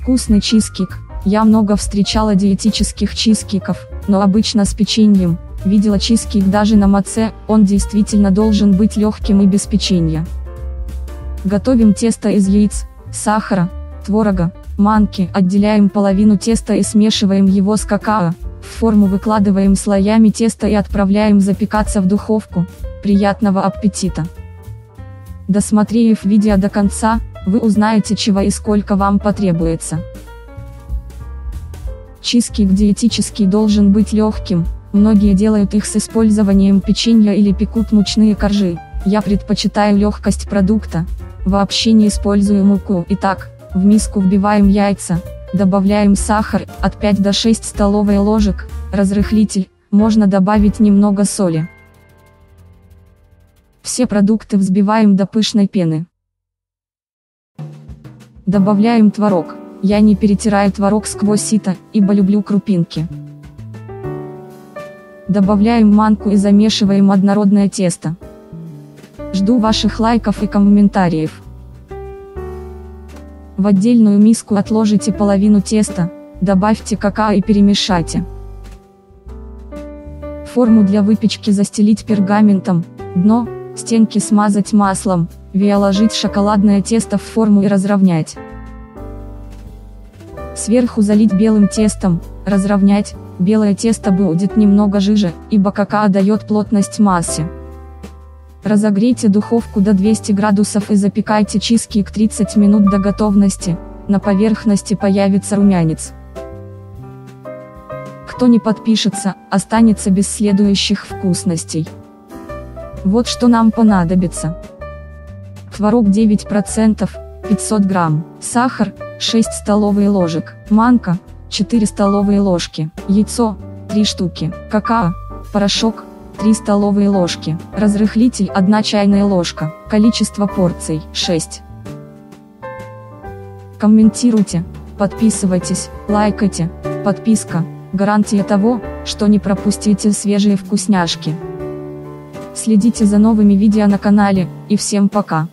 Вкусный чизкик. Я много встречала диетических чизкиков, но обычно с печеньем. Видела чизкик даже на маце, он действительно должен быть легким и без печенья. Готовим тесто из яиц, сахара, творога, манки, отделяем половину теста и смешиваем его с какао, в форму выкладываем слоями теста и отправляем запекаться в духовку. Приятного аппетита! Досмотрев видео до конца, вы узнаете чего и сколько вам потребуется. Чизкейк диетический должен быть легким, многие делают их с использованием печенья или пекут мучные коржи, я предпочитаю легкость продукта, вообще не использую муку. Итак, в миску вбиваем яйца, добавляем сахар, от 5 до 6 столовой ложек, разрыхлитель, можно добавить немного соли. Все продукты взбиваем до пышной пены. Добавляем творог. Я не перетираю творог сквозь сито, ибо люблю крупинки. Добавляем манку и замешиваем однородное тесто. Жду ваших лайков и комментариев. В отдельную миску отложите половину теста, добавьте какао и перемешайте. Форму для выпечки застелить пергаментом, дно, стенки смазать маслом, виоложить шоколадное тесто в форму и разровнять. Сверху залить белым тестом, разровнять, белое тесто будет немного жиже, ибо какао дает плотность массе. Разогрейте духовку до 200 градусов и запекайте чизкейк 30 минут до готовности, на поверхности появится румянец. Кто не подпишется, останется без следующих вкусностей. Вот что нам понадобится. Творог 9%, 500 грамм, сахар, 6 столовые ложек, манка, 4 столовые ложки, яйцо, 3 штуки, какао, порошок, 3 столовые ложки, разрыхлитель 1 чайная ложка, количество порций 6. Комментируйте, подписывайтесь, лайкайте, подписка, гарантия того, что не пропустите свежие вкусняшки. Следите за новыми видео на канале, и всем пока.